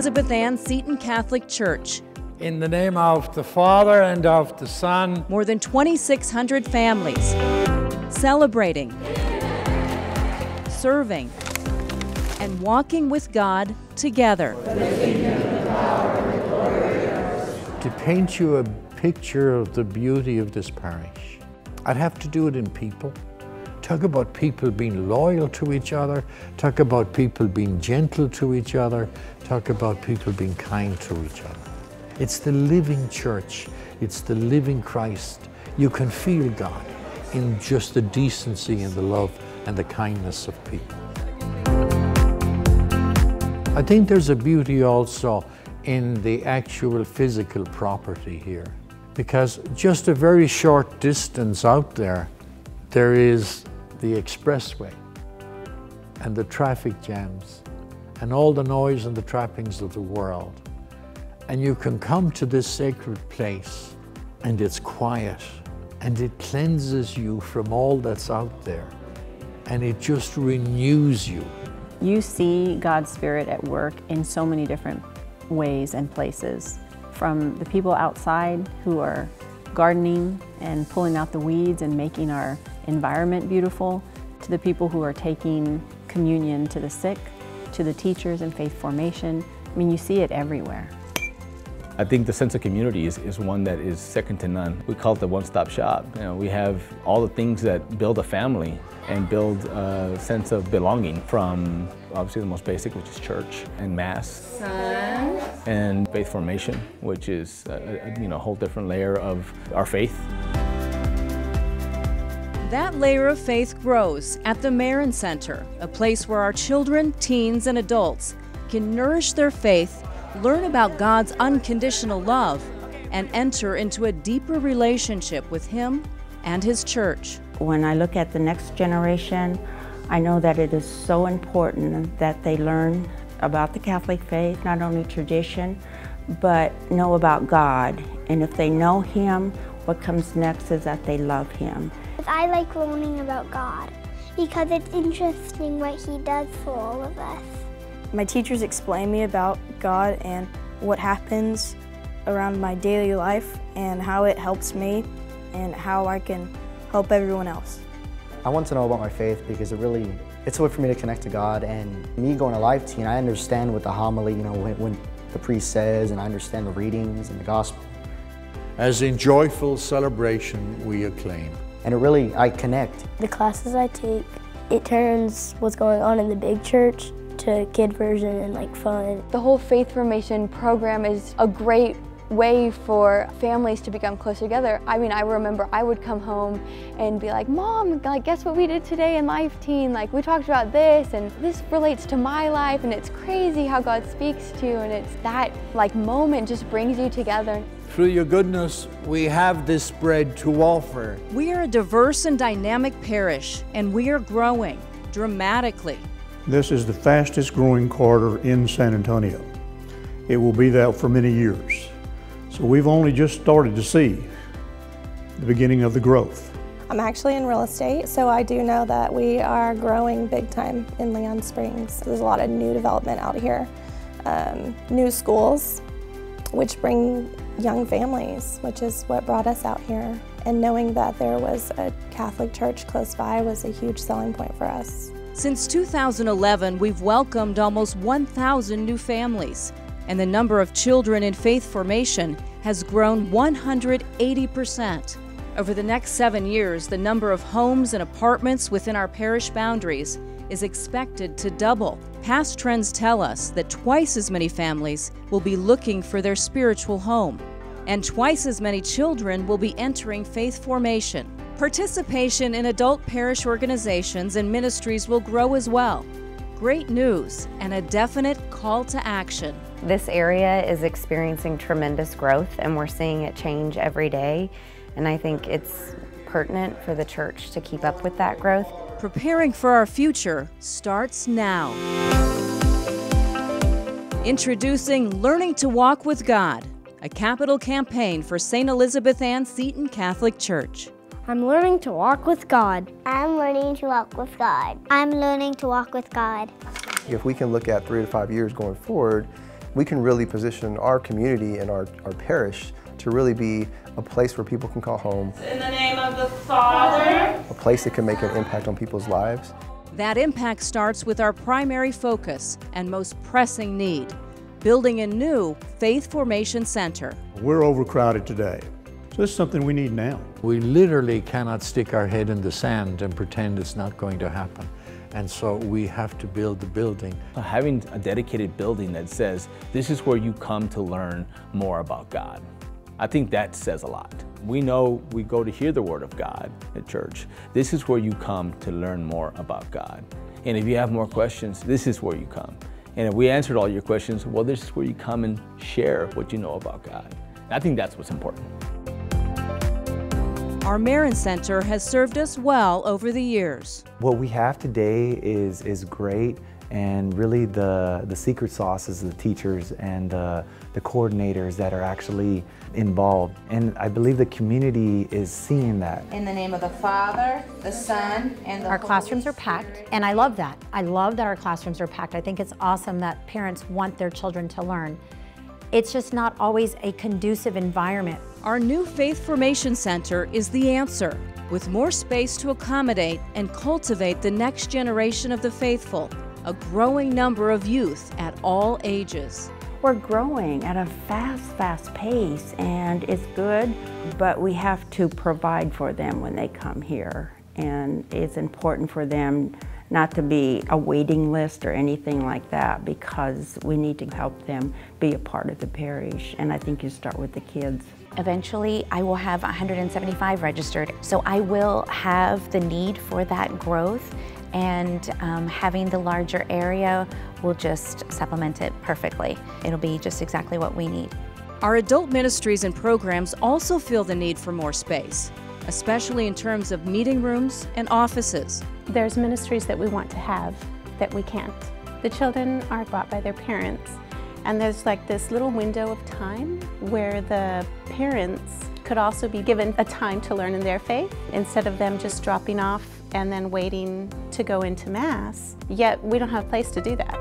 Elizabeth Ann Seton Catholic Church. In the name of the Father and of the Son. More than 2,600 families celebrating, serving, and walking with God together. To paint you a picture of the beauty of this parish, I'd have to do it in people. Talk about people being loyal to each other, talk about people being gentle to each other, talk about people being kind to each other. It's the living church, it's the living Christ. You can feel God in just the decency and the love and the kindness of people. I think there's a beauty also in the actual physical property here because just a very short distance out there, there is the expressway and the traffic jams and all the noise and the trappings of the world. And you can come to this sacred place and it's quiet and it cleanses you from all that's out there and it just renews you. You see God's Spirit at work in so many different ways and places. From the people outside who are gardening and pulling out the weeds and making our environment beautiful, to the people who are taking communion to the sick, to the teachers in faith formation. I mean, you see it everywhere. I think the sense of community is, is one that is second to none. We call it the one-stop shop. You know, we have all the things that build a family and build a sense of belonging from obviously the most basic, which is church and mass. Son. And faith formation, which is a, a, you know, a whole different layer of our faith. That layer of faith grows at the Marin Center, a place where our children, teens, and adults can nourish their faith, learn about God's unconditional love, and enter into a deeper relationship with Him and His church. When I look at the next generation, I know that it is so important that they learn about the Catholic faith, not only tradition, but know about God. And if they know Him, what comes next is that they love Him. I like learning about God because it's interesting what He does for all of us. My teachers explain me about God and what happens around my daily life and how it helps me and how I can help everyone else. I want to know about my faith because it really, it's a way for me to connect to God and me going to Life Teen, I understand what the homily, you know, when, when the priest says and I understand the readings and the gospel. As in joyful celebration we acclaim. And it really, I connect. The classes I take, it turns what's going on in the big church to kid version and like fun. The whole faith formation program is a great way for families to become closer together. I mean, I remember I would come home and be like, Mom, like, guess what we did today in Life Teen? Like, we talked about this, and this relates to my life, and it's crazy how God speaks to you, and it's that, like, moment just brings you together. Through your goodness, we have this bread to offer. We are a diverse and dynamic parish, and we are growing dramatically. This is the fastest growing quarter in San Antonio. It will be that for many years. So we've only just started to see the beginning of the growth. I'm actually in real estate, so I do know that we are growing big time in Leon Springs. There's a lot of new development out here, um, new schools, which bring young families, which is what brought us out here. And knowing that there was a Catholic church close by was a huge selling point for us. Since 2011, we've welcomed almost 1,000 new families, and the number of children in faith formation has grown 180%. Over the next seven years, the number of homes and apartments within our parish boundaries is expected to double. Past trends tell us that twice as many families will be looking for their spiritual home, and twice as many children will be entering faith formation. Participation in adult parish organizations and ministries will grow as well. Great news and a definite call to action. This area is experiencing tremendous growth and we're seeing it change every day. And I think it's pertinent for the church to keep up with that growth. Preparing for our future starts now. Introducing Learning to Walk with God, a capital campaign for St. Elizabeth Ann Seton Catholic Church. I'm learning to walk with God. I'm learning to walk with God. I'm learning to walk with God. If we can look at three to five years going forward we can really position our community and our, our parish to really be a place where people can call home. In the name of the Father, a place that can make an impact on people's lives. That impact starts with our primary focus and most pressing need building a new faith formation center. We're overcrowded today. So this is something we need now. We literally cannot stick our head in the sand and pretend it's not going to happen. And so we have to build the building. Having a dedicated building that says, this is where you come to learn more about God. I think that says a lot. We know we go to hear the word of God at church. This is where you come to learn more about God. And if you have more questions, this is where you come. And if we answered all your questions, well, this is where you come and share what you know about God. I think that's what's important. Our Marin Center has served us well over the years. What we have today is, is great and really the, the secret sauce is the teachers and the, the coordinators that are actually involved. And I believe the community is seeing that. In the name of the Father, the Son, and the Our Holy classrooms are packed, and I love that. I love that our classrooms are packed. I think it's awesome that parents want their children to learn. It's just not always a conducive environment. Our new Faith Formation Center is the answer, with more space to accommodate and cultivate the next generation of the faithful, a growing number of youth at all ages. We're growing at a fast, fast pace, and it's good, but we have to provide for them when they come here. And it's important for them not to be a waiting list or anything like that because we need to help them be a part of the parish. And I think you start with the kids. Eventually, I will have 175 registered. So I will have the need for that growth and um, having the larger area will just supplement it perfectly. It'll be just exactly what we need. Our adult ministries and programs also feel the need for more space, especially in terms of meeting rooms and offices. There's ministries that we want to have that we can't. The children are brought by their parents, and there's like this little window of time where the parents could also be given a time to learn in their faith instead of them just dropping off and then waiting to go into Mass. Yet we don't have a place to do that.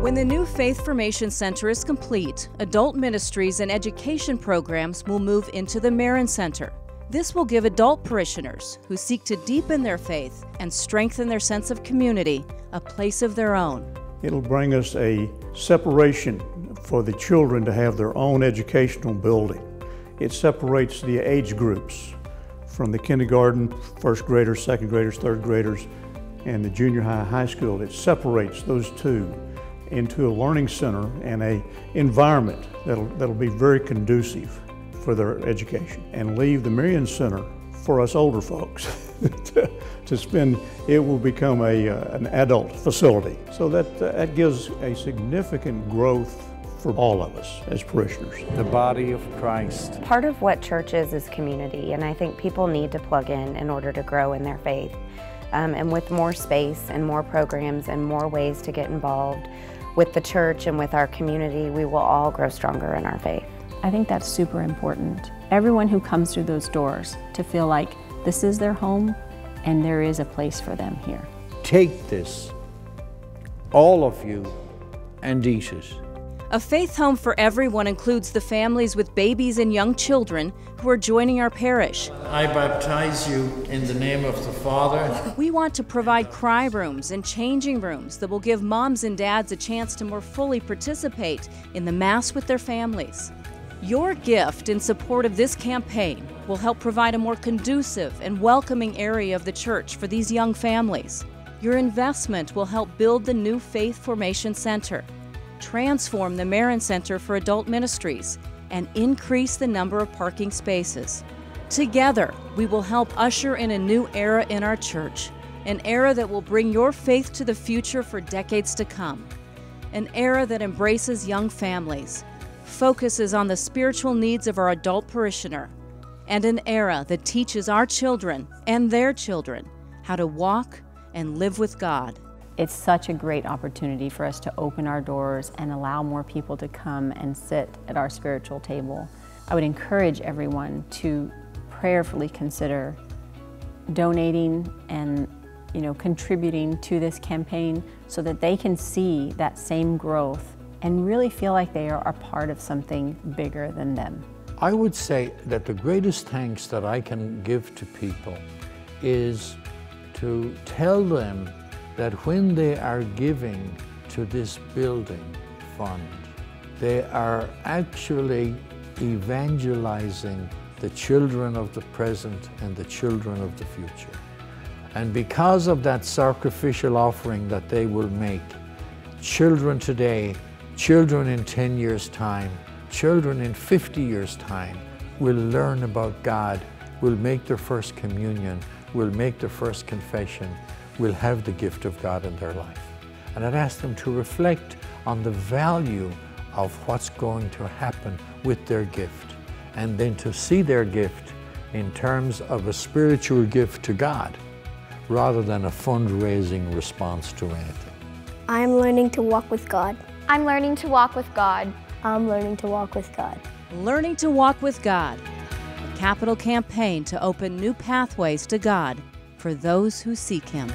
When the new Faith Formation Center is complete, adult ministries and education programs will move into the Marin Center. This will give adult parishioners who seek to deepen their faith and strengthen their sense of community a place of their own. It'll bring us a separation for the children to have their own educational building. It separates the age groups from the kindergarten, first graders, second graders, third graders, and the junior high, high school. It separates those two into a learning center and a environment that'll, that'll be very conducive for their education and leave the Marion Center for us older folks to, to, spend, it will become a, uh, an adult facility. So that, uh, that gives a significant growth for all of us as parishioners. The body of Christ. Part of what church is is community, and I think people need to plug in in order to grow in their faith. Um, and with more space and more programs and more ways to get involved with the church and with our community, we will all grow stronger in our faith. I think that's super important. Everyone who comes through those doors to feel like this is their home and there is a place for them here. Take this, all of you, and eat it. A faith home for everyone includes the families with babies and young children who are joining our parish. I baptize you in the name of the Father. We want to provide cry rooms and changing rooms that will give moms and dads a chance to more fully participate in the Mass with their families. Your gift in support of this campaign will help provide a more conducive and welcoming area of the church for these young families. Your investment will help build the new Faith Formation Center transform the Marin Center for Adult Ministries, and increase the number of parking spaces. Together, we will help usher in a new era in our church, an era that will bring your faith to the future for decades to come, an era that embraces young families, focuses on the spiritual needs of our adult parishioner, and an era that teaches our children and their children how to walk and live with God. It's such a great opportunity for us to open our doors and allow more people to come and sit at our spiritual table. I would encourage everyone to prayerfully consider donating and you know, contributing to this campaign so that they can see that same growth and really feel like they are a part of something bigger than them. I would say that the greatest thanks that I can give to people is to tell them that when they are giving to this building fund, they are actually evangelizing the children of the present and the children of the future. And because of that sacrificial offering that they will make, children today, children in 10 years' time, children in 50 years' time will learn about God, will make their first communion, will make their first confession, will have the gift of God in their life. And I'd ask them to reflect on the value of what's going to happen with their gift and then to see their gift in terms of a spiritual gift to God rather than a fundraising response to anything. I'm learning to walk with God. I'm learning to walk with God. I'm learning to walk with God. Learning to Walk with God, a capital campaign to open new pathways to God for those who seek Him.